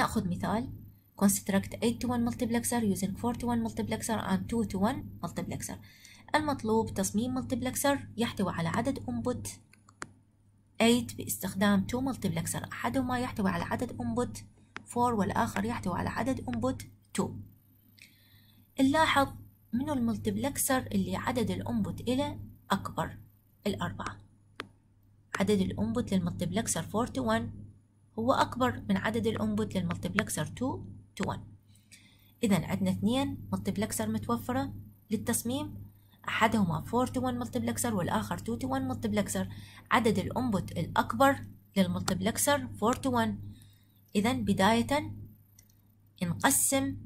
نأخذ مثال. construct 8 to 1 multiplexer using 4 to 1 multiplexer and 2 to 1 multiplexer. المطلوب تصميم ملتبلكسر يحتوي على عدد input. 8 باستخدام 2 ملتبلكسر أحدهما يحتوي على عدد input. 4 والآخر يحتوي على عدد input 2 نلاحظ منو الملتبلكسر اللي عدد الانبوت إلى أكبر. الأربعة. عدد ال input لل multiplexer 4 to 1 هو أكبر من عدد ال input لل multiplexer 2 to 1 إذا عندنا اثنين multiplexer متوفرة للتصميم أحدهما 4 to 1 multiplexer والآخر 2 to 1 multiplexer عدد ال input الأكبر لل multiplexer 4 to 1 إذا بداية نقسم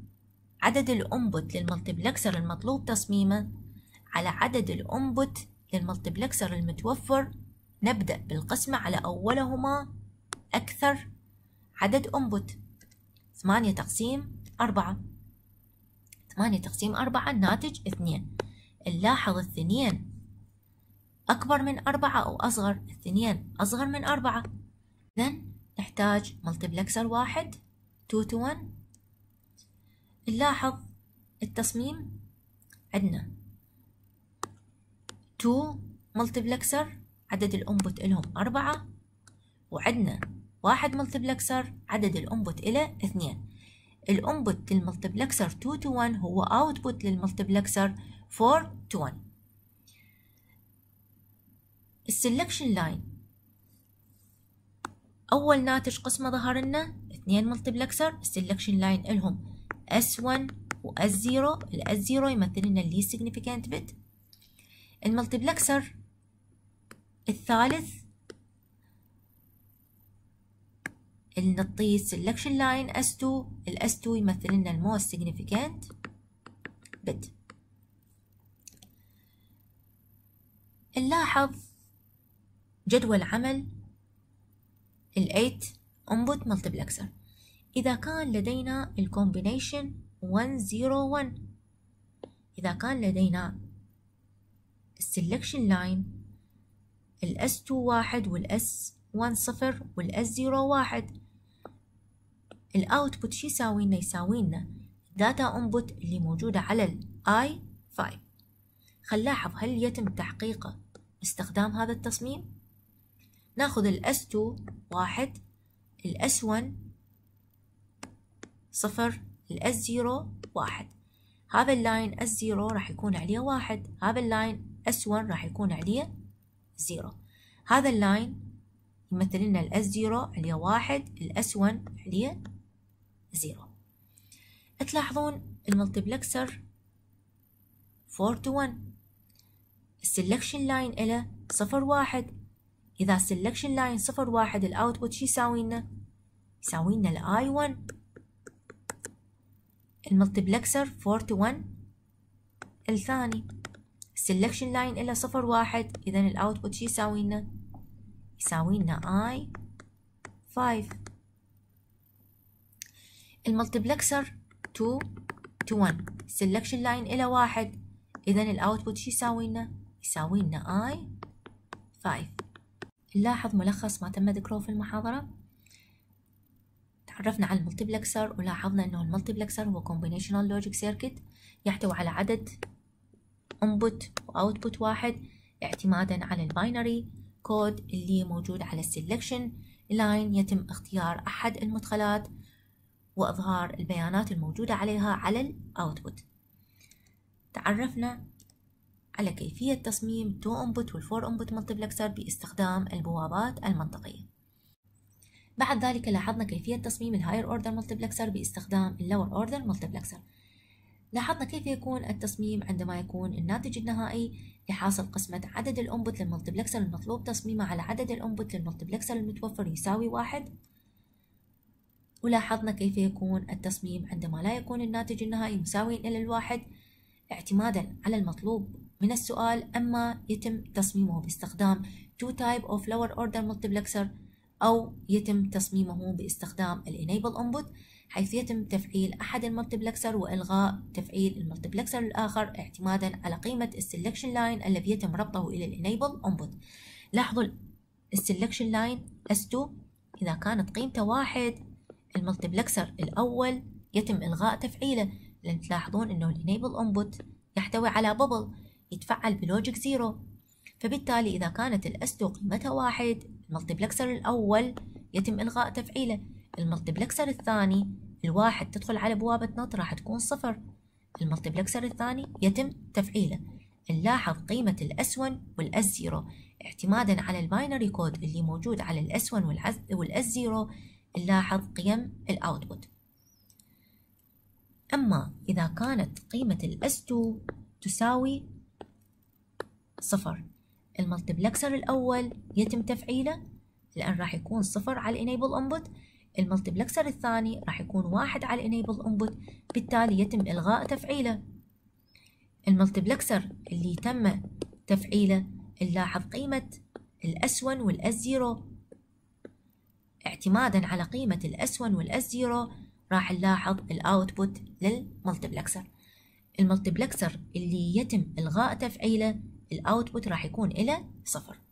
عدد ال input لل multiplexer المطلوب تصميمه على عدد الأنبوت للملتبلكسر المتوفر. نبدأ بالقسمة على أولهما. أكثر عدد انبوت ثمانية تقسيم أربعة. ثمانية تقسيم أربعة الناتج اثنين. نلاحظ الاثنين أكبر من أربعة أو أصغر. الاثنين أصغر من أربعة. إذن نحتاج ملتبلكسر واحد. 2 to 1 نلاحظ التصميم عندنا. 2 multiplexer عدد ال input إلهم أربعة. وعندنا واحد multiplexer عدد ال input إله اثنين. ال input لل multiplexer 2 to 1 هو output لل multiplexer 4 to 1 ال selection line أول ناتج قسمة ظهر لنا اثنين multiplexer ال selection line إلهم S1 و S0 ال S0 يمثل لنا اللي significant bit. ال multiplexer الثالث نعطيه selection line S2 ال S2 يمثل لنا ال most significant. Bit نلاحظ جدول عمل ال 8 input multiplexer. إذا كان لدينا ال combination 101 إذا كان لدينا ال selection line ال S2 واحد وال S1 صفر وال S0 واحد ال output شو يساوي لنا يساوي لنا؟ ال data input اللي موجودة على ال I 5 خل نلاحظ هل يتم تحقيقه؟ باستخدام هذا التصميم؟ ناخذ ال S 2 واحد ال S 1 صفر ال S 0 واحد. هذا ال line S 0 راح يكون عليه واحد هذا ال line S 1 راح يكون عليه 0 هذا ال line يمثل لنا ال S 0 عليه واحد ال S 1 عليه zero. تلاحظون ال multiplexer 4 to 1 ال selection line إله صفر واحد. إذا ال selection line صفر واحد ال output شو يساوي لنا؟ يساوي لنا ال I 1 ال multiplexer 4 to 1 الثاني. ال selection line إله صفر واحد. إذا ال output شو يساوي لنا؟ يساوي لنا I 5 ال multiplexer 2 to 1 selection line إلى واحد. إذا ال output شو يساوي لنا؟ يساوي لنا I 5 نلاحظ ملخص ما تم ذكره في المحاضرة؟ تعرفنا على ال multiplexer ولاحظنا أنه ال multiplexer هو combinational logic circuit. يحتوي على عدد input و output واحد اعتمادا على ال binary code اللي موجود على ال selection line يتم اختيار أحد المدخلات. وإظهار البيانات الموجودة عليها على ال output تعرفنا على كيفية تصميم 2 input وال 4 input multiplexer باستخدام البوابات المنطقية. بعد ذلك لاحظنا كيفية تصميم ال higher order multiplexer باستخدام ال lower order multiplexer لاحظنا كيف يكون التصميم عندما يكون الناتج النهائي لحاصل قسمة عدد ال input لل multiplexer المطلوب تصميمه على عدد ال input لل multiplexer المتوفر يساوي واحد. ولاحظنا كيف يكون التصميم عندما لا يكون الناتج النهائي مساويا إلى الواحد اعتمادا على المطلوب من السؤال. أما يتم تصميمه باستخدام two type of lower order multiplexer أو يتم تصميمه باستخدام enable input حيث يتم تفعيل أحد ال multiplexer وإلغاء تفعيل ال multiplexer الآخر اعتمادا على قيمة ال selection line الذي يتم ربطه إلى ال enable لاحظوا ال selection line S2 إذا كانت قيمته واحد ال multiplexer الأول يتم إلغاء تفعيله. لأن تلاحظون أنه ال enable input يحتوي على bubble يتفعل ب logic zero. فبالتالي إذا كانت ال S قيمتها واحد ال multiplexer الأول يتم إلغاء تفعيله. ال multiplexer الثاني الواحد تدخل على بوابة not راح تكون صفر. ال multiplexer الثاني يتم تفعيله. نلاحظ قيمة ال S 1 وال S 0 اعتمادا على ال binary code اللي موجود على ال S 1 وال S 0 نلاحظ قيم ال output أما إذا كانت قيمة ال S 2 تساوي صفر ال multiplexer الأول يتم تفعيله لأن راح يكون صفر على ال enable input ال multiplexer الثاني راح يكون واحد على ال enable input بالتالي يتم إلغاء تفعيله. ال multiplexer اللي تم تفعيله نلاحظ قيمة ال S 1 وال S 0 اعتمادا على قيمة ال S 1 وال S 0 راح نلاحظ ال output لل multiplexer. الملتبلكسر اللي يتم إلغاء تفعيله الأوتبوت راح يكون إلى صفر.